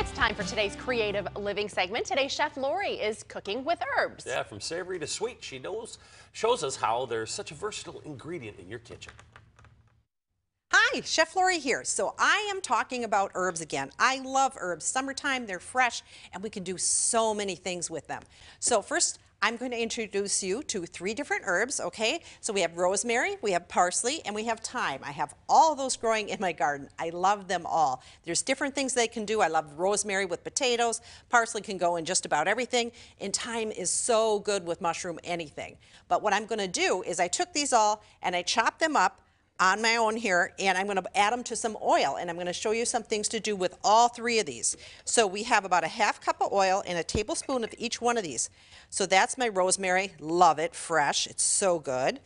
It's time for today's creative living segment. Today, Chef Lori is cooking with herbs. Yeah, from savory to sweet, she knows shows us how there's such a versatile ingredient in your kitchen. Hi, Chef Lori here. So I am talking about herbs again. I love herbs. Summertime, they're fresh, and we can do so many things with them. So first, I'm going to introduce you to three different herbs, okay? So we have rosemary, we have parsley, and we have thyme. I have all those growing in my garden. I love them all. There's different things they can do. I love rosemary with potatoes. Parsley can go in just about everything, and thyme is so good with mushroom anything. But what I'm going to do is I took these all and I chopped them up on my own here and I'm going to add them to some oil and I'm going to show you some things to do with all three of these. So we have about a half cup of oil and a tablespoon of each one of these. So that's my rosemary. Love it. Fresh. It's so good.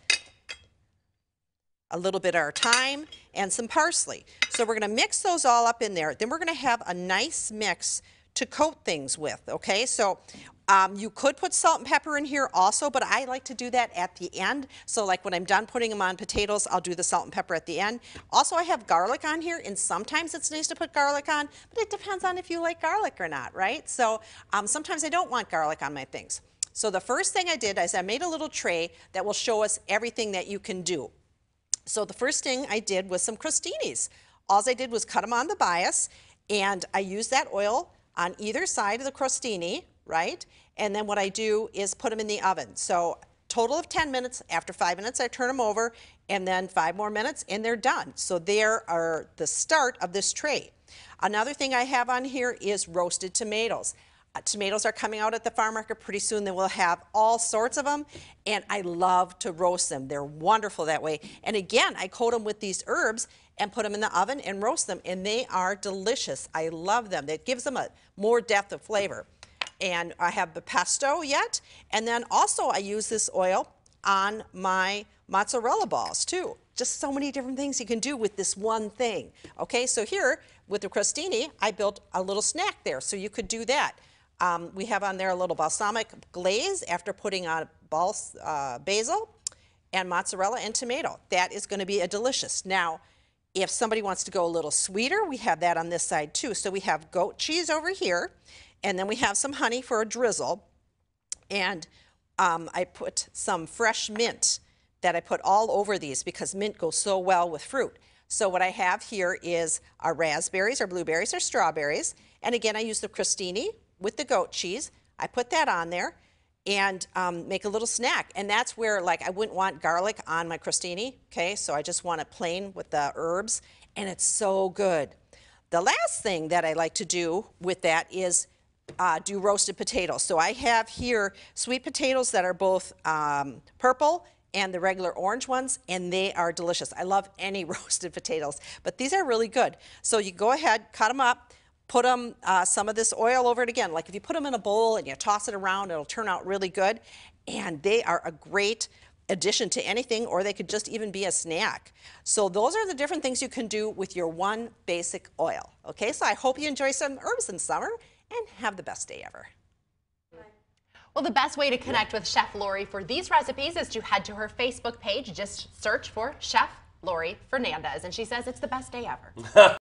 A little bit of our thyme and some parsley. So we're going to mix those all up in there. Then we're going to have a nice mix to coat things with, okay? So um, you could put salt and pepper in here also, but I like to do that at the end. So like when I'm done putting them on potatoes, I'll do the salt and pepper at the end. Also, I have garlic on here, and sometimes it's nice to put garlic on, but it depends on if you like garlic or not, right? So um, sometimes I don't want garlic on my things. So the first thing I did is I made a little tray that will show us everything that you can do. So the first thing I did was some crostinis. All I did was cut them on the bias, and I used that oil on either side of the crostini, right? And then what I do is put them in the oven. So total of 10 minutes. After five minutes, I turn them over, and then five more minutes, and they're done. So there are the start of this tray. Another thing I have on here is roasted tomatoes. Uh, tomatoes are coming out at the farm market pretty soon. Then we'll have all sorts of them, and I love to roast them. They're wonderful that way. And again, I coat them with these herbs and put them in the oven and roast them, and they are delicious. I love them. That gives them a more depth of flavor. And I have the pesto yet, and then also I use this oil on my mozzarella balls too. Just so many different things you can do with this one thing. Okay, so here with the crostini, I built a little snack there, so you could do that. Um, we have on there a little balsamic glaze after putting on bals, uh, basil and mozzarella and tomato. That is going to be a delicious. Now, if somebody wants to go a little sweeter, we have that on this side too. So we have goat cheese over here, and then we have some honey for a drizzle. And um, I put some fresh mint that I put all over these because mint goes so well with fruit. So what I have here is our raspberries, or blueberries, or strawberries. And again, I use the crostini, with the goat cheese. I put that on there and um, make a little snack. And that's where, like, I wouldn't want garlic on my crostini, okay? So I just want it plain with the herbs, and it's so good. The last thing that I like to do with that is uh, do roasted potatoes. So I have here sweet potatoes that are both um, purple and the regular orange ones, and they are delicious. I love any roasted potatoes, but these are really good. So you go ahead, cut them up, put them, uh, some of this oil over it again. Like if you put them in a bowl and you toss it around, it'll turn out really good. And they are a great addition to anything, or they could just even be a snack. So those are the different things you can do with your one basic oil. Okay, so I hope you enjoy some herbs in summer and have the best day ever. Well, the best way to connect with Chef Lori for these recipes is to head to her Facebook page. Just search for Chef Lori Fernandez, and she says it's the best day ever.